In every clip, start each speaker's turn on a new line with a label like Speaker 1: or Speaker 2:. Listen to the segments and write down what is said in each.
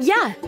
Speaker 1: Yeah.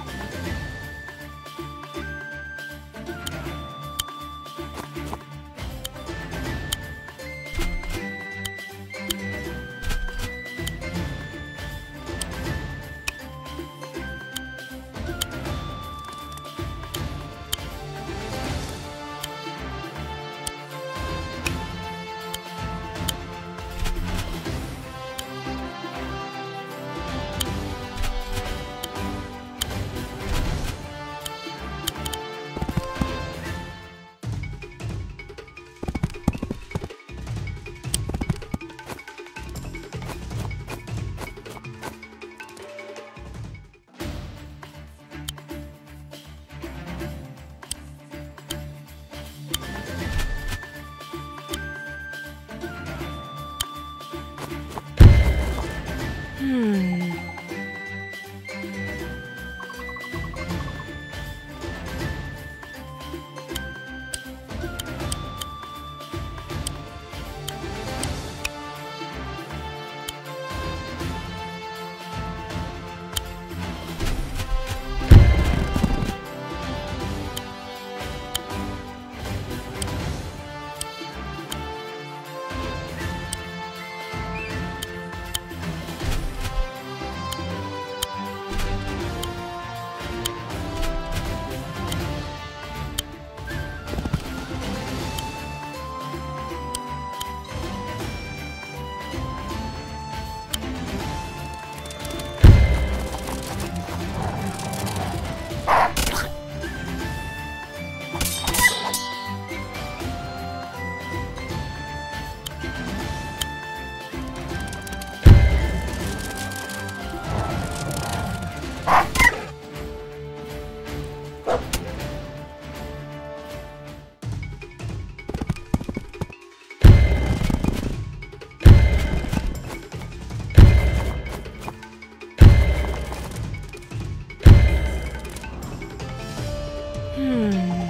Speaker 1: Hmm.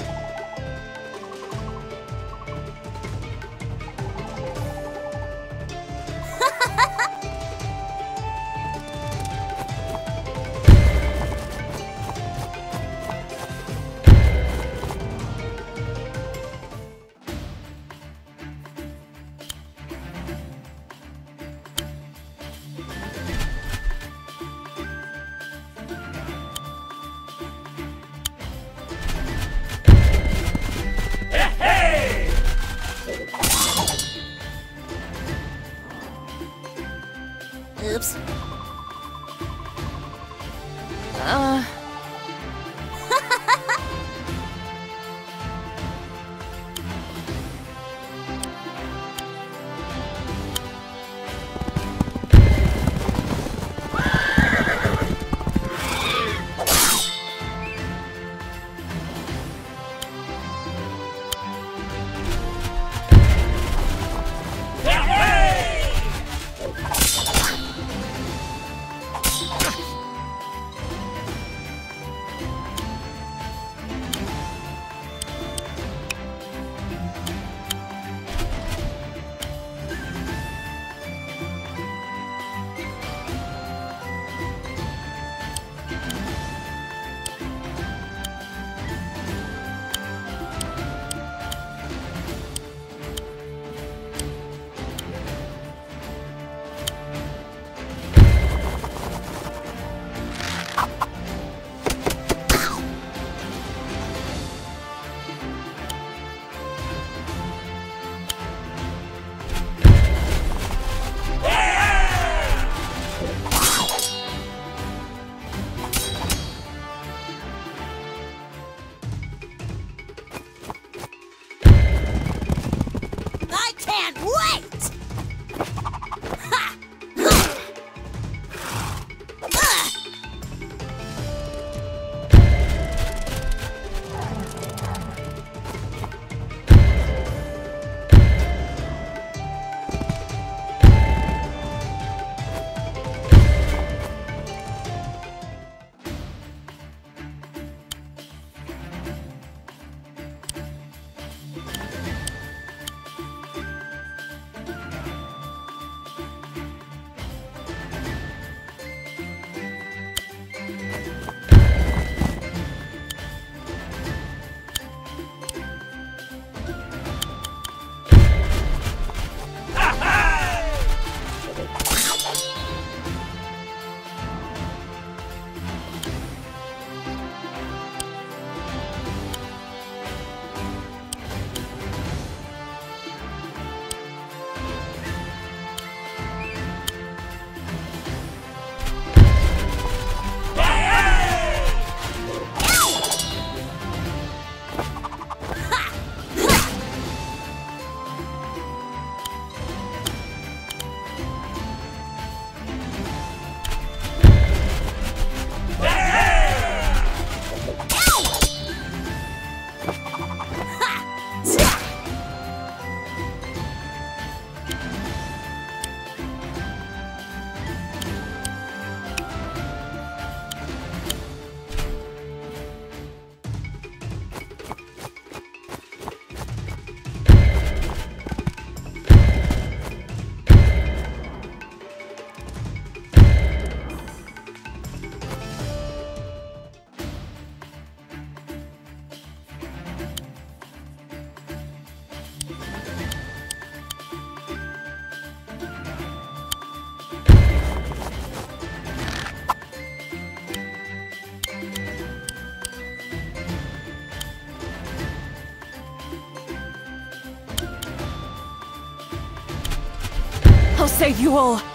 Speaker 1: You all.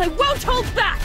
Speaker 1: I won't hold back!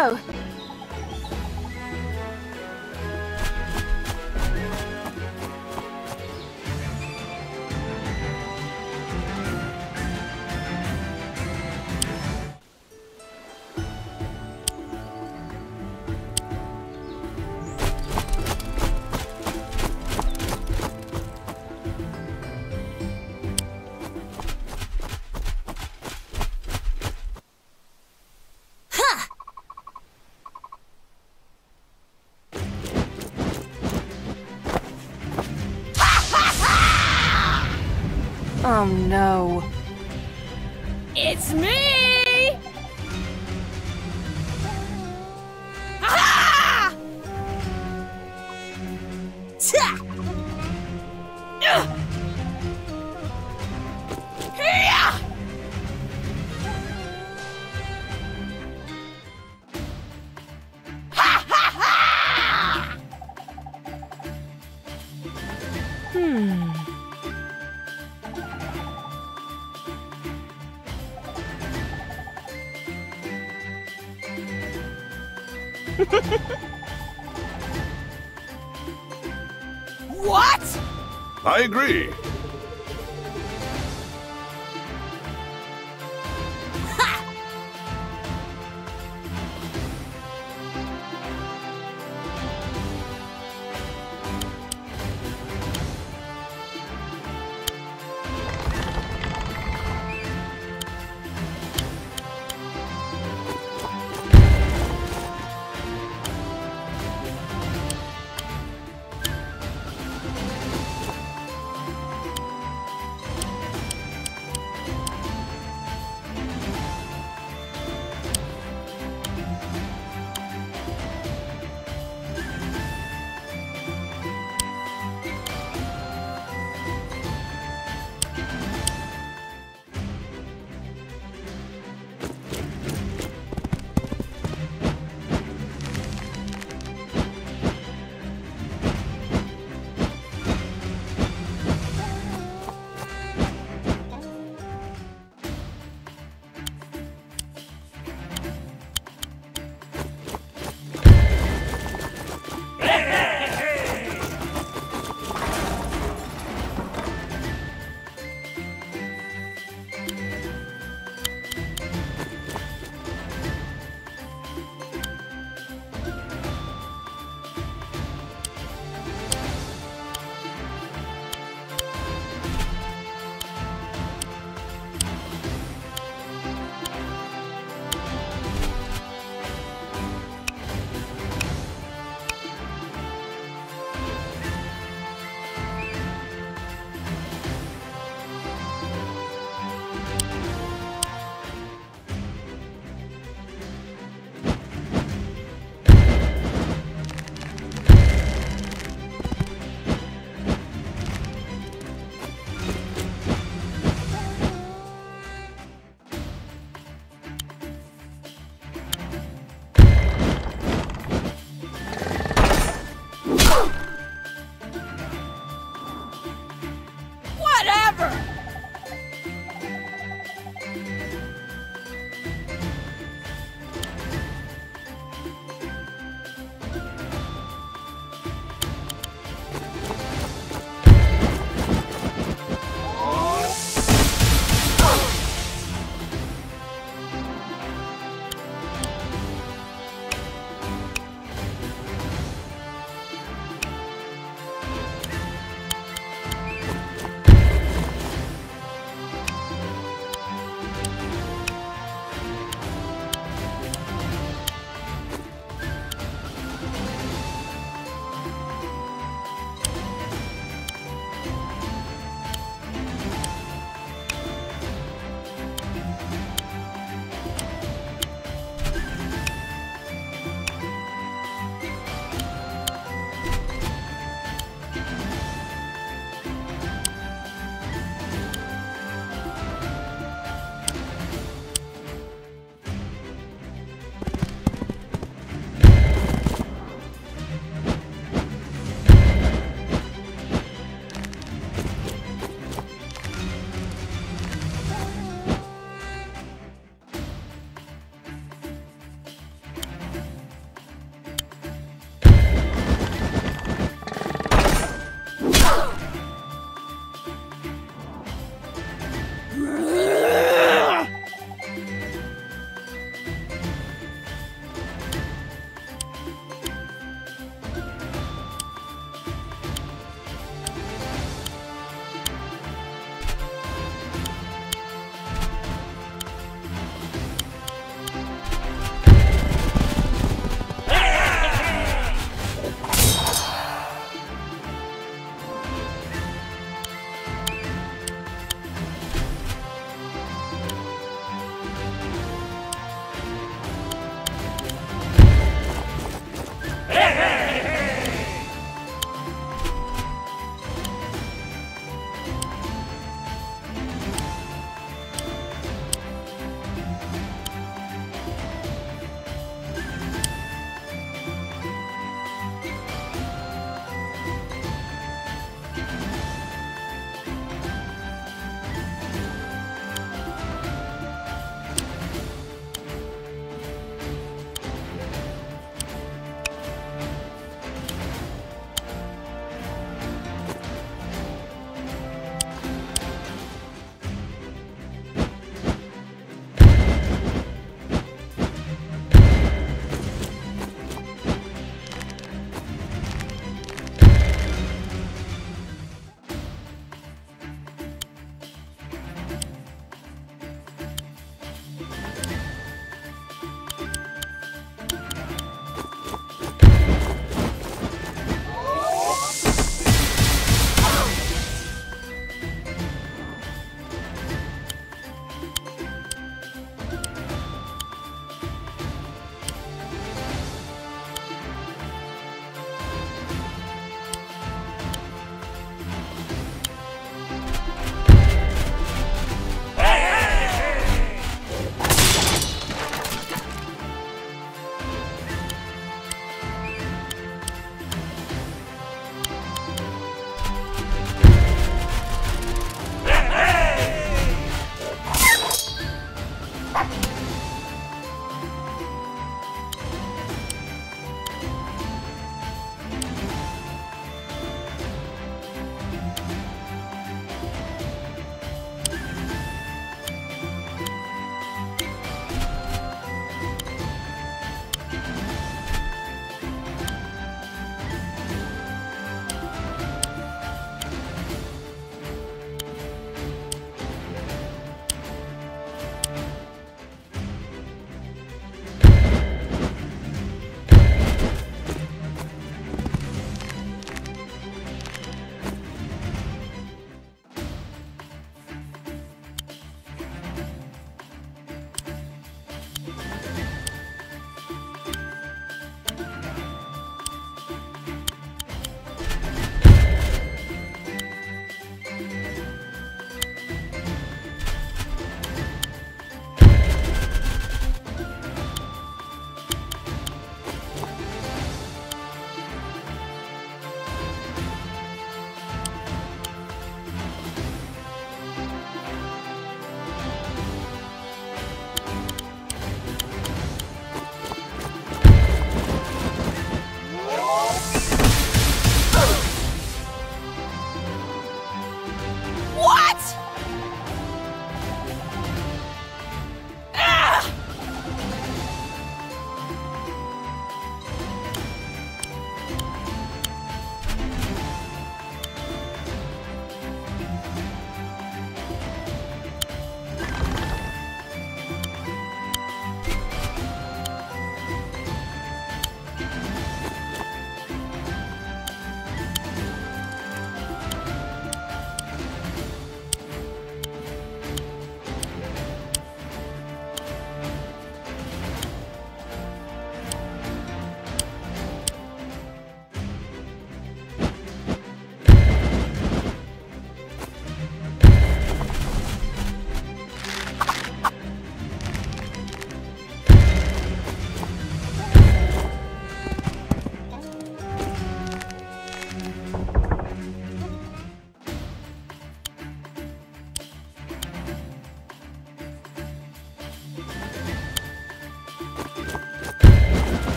Speaker 1: Go. What?
Speaker 2: I agree.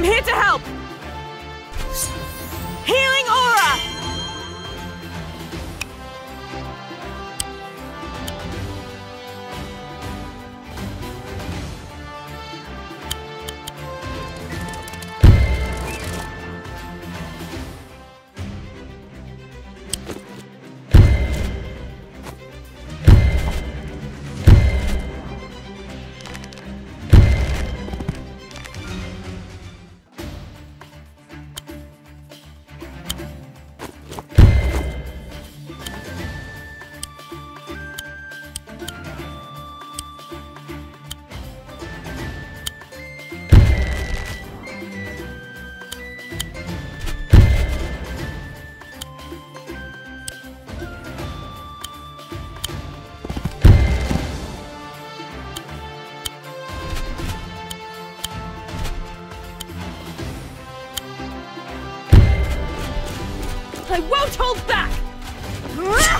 Speaker 1: I'm here to help!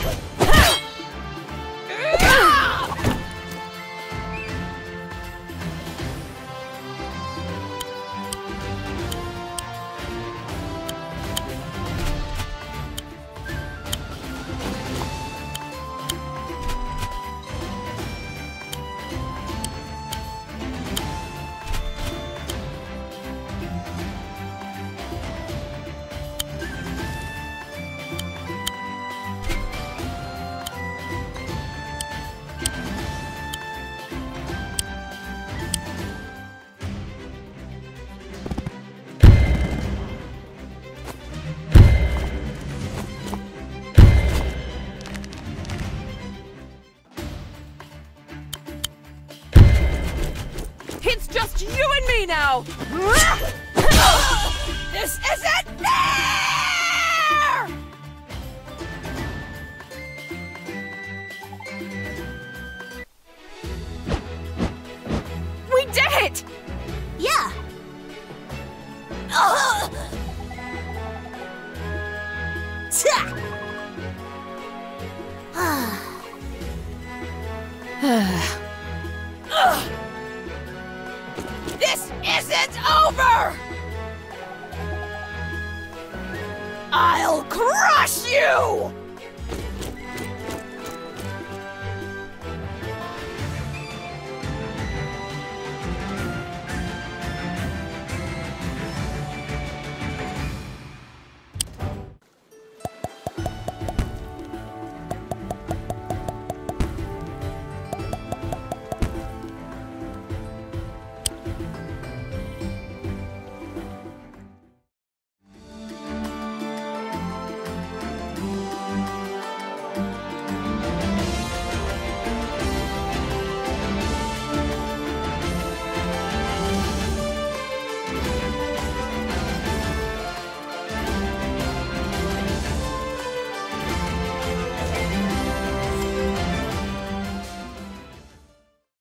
Speaker 1: It's This isn't over! I'll crush you!